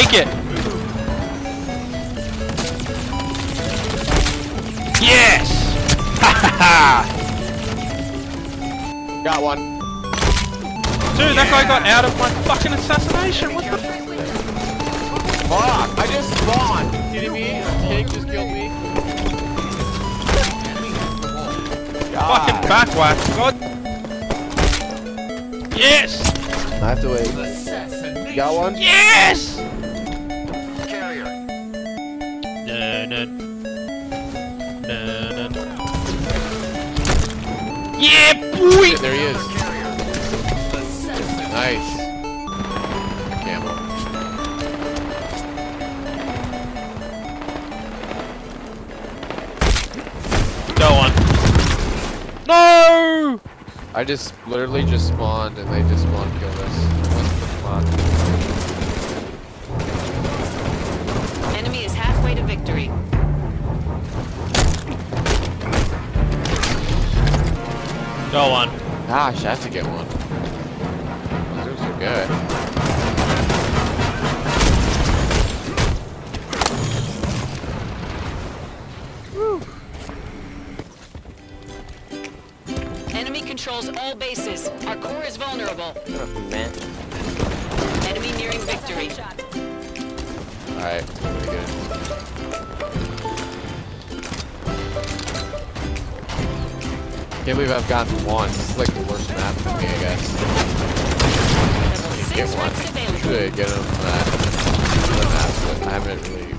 Take it! Yes! Ha ha ha! Got one. Dude, that guy got out of my fucking assassination. What the? Fuck! I just spawned. You kidding me? A pig just killed me. God. Fucking backwhack. God. Yes! I have to wait. You got one? Yes! Yeah, boy! There he is. Nice. Camel. Go on. No! I just literally just spawned and they just spawned killed us. Go on. Gosh, I have to get one. Those are good. Enemy controls all bases. Our core is vulnerable. Man. Enemy nearing victory. Alright, pretty good. Can't believe I've gotten one. This is like the worst map for me, I guess. Level Get one. reps. Usually I get them that. The maps, but I haven't really.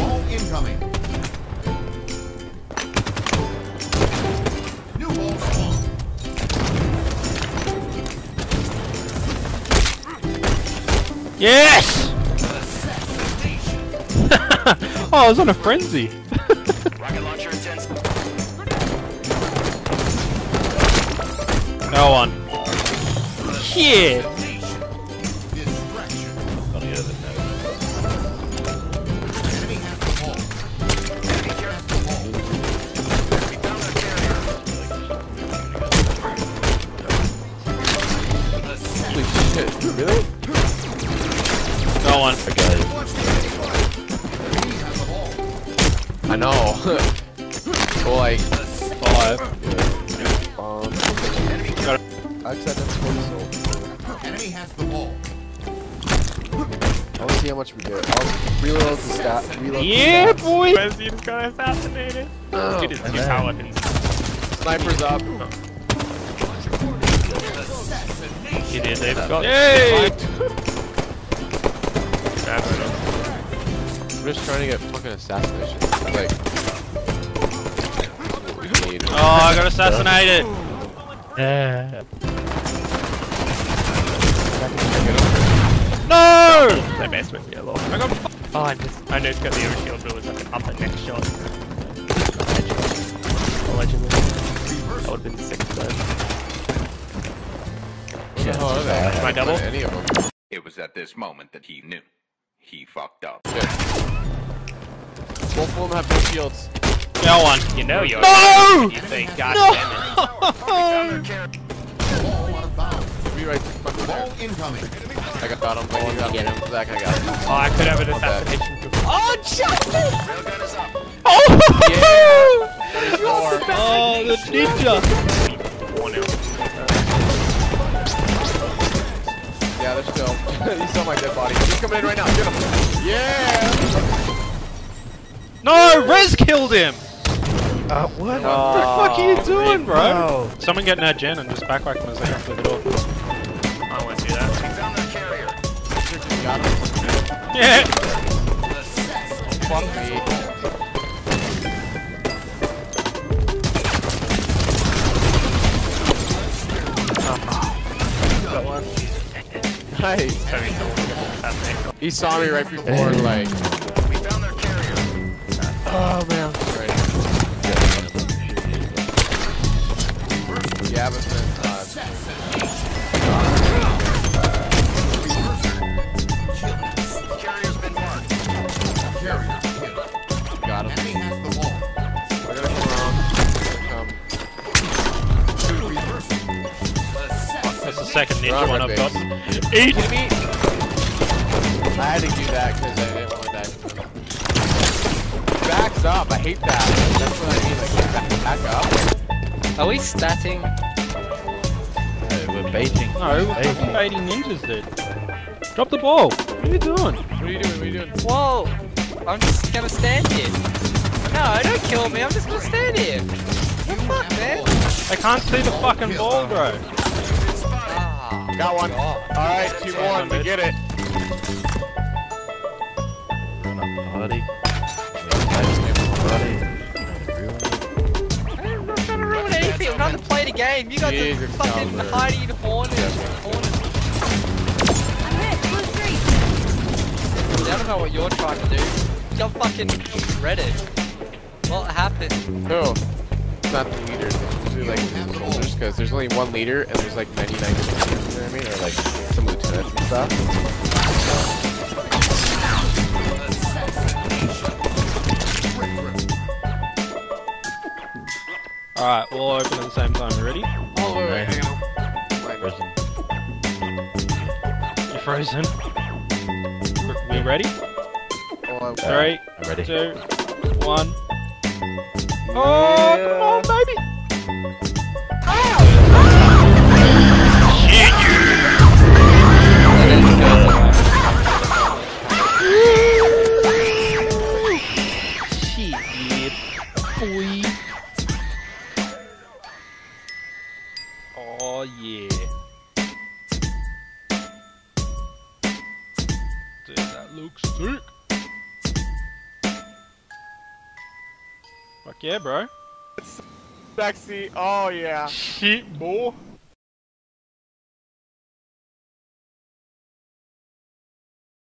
Wall incoming. New wall. Yes! Oh, I was on a frenzy. Go on. Yeah. Distraction. Enemy has the ball. Enemy has the ball. Holy shit. Really? Go on. Watch the enemy. I know. well, like. Five. Um, Got I'd say that's full Enemy has the ball. I want to see how much we get. I'll reload the stat. Reload Yeah, the stats. boy. Where's just got assassinated? Oh, Dude, it's two power. Sniper's up. You did, they've got. Yay! I'm just trying to get fucking assassination. Like. Oh, I got assassinated. Yeah. No! They messed with yellow. I got. Oh, I just. I know it's got the air shield, but it was like an upper neck shot. Allegedly. That would have been sick though. Where the hell are they? Am double? Any of them. It was at this moment that he knew. He fucked up. Shit. Both of them have no shields. Go on. You know you're. No! You think, God No! damn it. Ball out of bounds. Be right fucking Ball there. incoming. I got got him. I got Get him. him. Zach, I got him. Oh, I could have an Not bad. assassination. Oh! Yeah. Oh! oh, the ninja! Yeah, they're still. He's on my dead body. He's coming in right now. Get him. Yeah. No, Rez killed him. Uh, what? what the fuck are you doing, bro? No. Someone get an Jen and just backwhack him as they come through the door. I want to do that. Got him. Yeah. He saw me right before, like. We found their carrier. Oh man. Right. Yeah, but then, uh, Carrier killed. got him. Enemy has the ball. I gotta come around. Come. That's a take ninja one I've got. Eat! Kidding me? I had to do that because I didn't want to die. Backs up. I hate that. That's what I mean. Like, back, back up. Are we statting? we're baiting. No, we're fucking baiting ninjas, dude. Drop the ball. What are you doing? What are you doing? What are you doing? Whoa! I'm just gonna stand here. No, don't kill me. I'm just gonna stand here. What the fuck, man? I can't see the fucking ball, bro. Ah, Got one. All right, two more. We get it. Party. I'm not trying to ruin anything. I'm trying to play the game. You got Jesus, the fucking Calvert. hiding hornet. hornet. I don't know what you're trying to do. You're fucking Reddit. What happened? No, it's not the leaders. It's usually like soldiers because there's only one leader and there's like 99 soldiers. You know what I mean? Or like some lieutenants and stuff. Alright, we'll all open at the same time. You ready? Oh wait, wait, hang on. Frozen. You're frozen. We ready? Oh, I'm- uh, Three, I'm ready. two, one. Oh, come on, Fuck yeah, bro. Sexy. Oh yeah. Shit, boy.